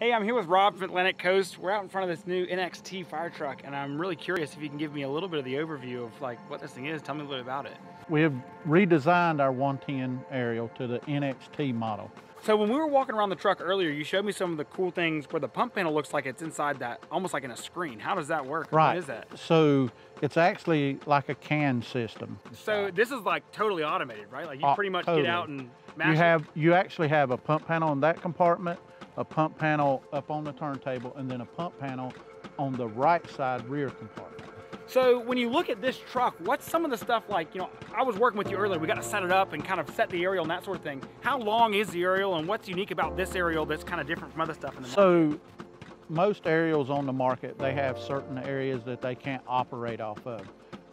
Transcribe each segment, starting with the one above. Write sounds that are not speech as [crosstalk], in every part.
Hey, I'm here with Rob from Atlantic Coast. We're out in front of this new NXT fire truck, and I'm really curious if you can give me a little bit of the overview of like what this thing is. Tell me a little bit about it. We have redesigned our 110 aerial to the NXT model. So when we were walking around the truck earlier, you showed me some of the cool things where the pump panel looks like it's inside that, almost like in a screen. How does that work? Right. What is that? So it's actually like a can system. So this is like totally automated, right? Like you Uh, pretty much totally. get out and mash You it. have you actually have a pump panel in that compartment, a pump panel up on the turntable, and then a pump panel on the right side rear compartment. So when you look at this truck, what's some of the stuff like, you know, I was working with you earlier, we got to set it up and kind of set the aerial and that sort of thing. How long is the aerial and what's unique about this aerial that's kind of different from other stuff in the market? So most aerials on the market, they have certain areas that they can't operate off of.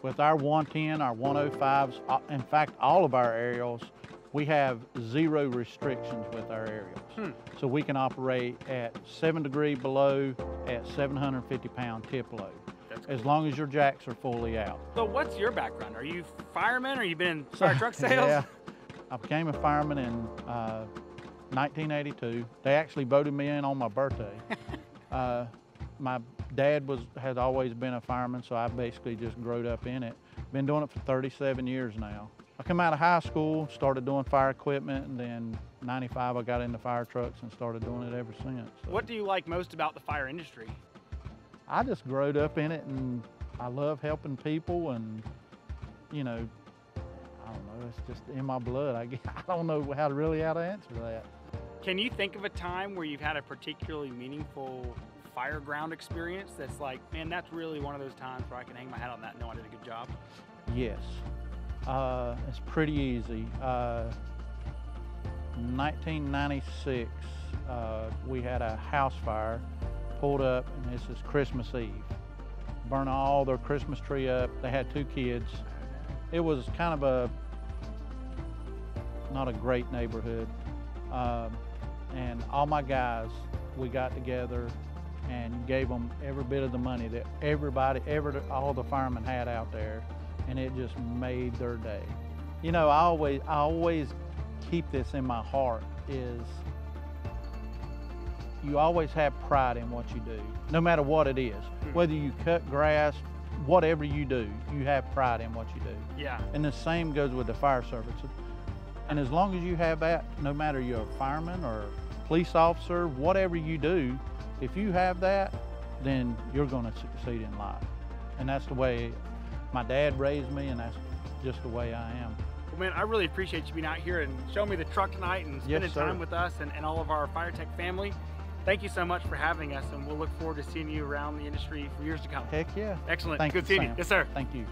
With our 110, our 105s, uh, in fact, all of our aerials, we have zero restrictions with our aerials. Hmm. So we can operate at seven degree below at 750 pound tip load, That's as long as your jacks are fully out. So what's your background? Are you fireman or you been in fire [laughs] truck sales? Yeah, I became a fireman in uh, 1982. They actually voted me in on my birthday. [laughs] uh, my dad was has always been a fireman, so I basically just growed up in it. Been doing it for 37 years now. I come out of high school, started doing fire equipment, and then 95 I got into fire trucks and started doing it ever since. So What do you like most about the fire industry? I just growed up in it, and I love helping people, and you know, I don't know, it's just in my blood. I, guess. [laughs] I don't know how to really how to answer that. Can you think of a time where you've had a particularly meaningful fire ground experience that's like, man, that's really one of those times where I can hang my hat on that and know I did a good job? Yes, uh, it's pretty easy. Uh, 1996, uh, we had a house fire, pulled up, and this is Christmas Eve. Burn all their Christmas tree up. They had two kids. It was kind of a not a great neighborhood, um, and all my guys, we got together and gave them every bit of the money that everybody, ever all the firemen had out there, and it just made their day. You know, I always, I always keep this in my heart is you always have pride in what you do, no matter what it is. Hmm. Whether you cut grass, whatever you do, you have pride in what you do. Yeah. And the same goes with the fire service. And as long as you have that, no matter you're a fireman or police officer, whatever you do, if you have that, then you're going to succeed in life. And that's the way my dad raised me, and that's just the way I am. Well, man, I really appreciate you being out here and showing me the truck tonight and spending sir. time with us and, and all of our FireTech family. Thank you so much for having us, and we'll look forward to seeing you around the industry for years to come. Heck yeah. Excellent. Thank Good you, seeing you. Yes, sir. Thank you.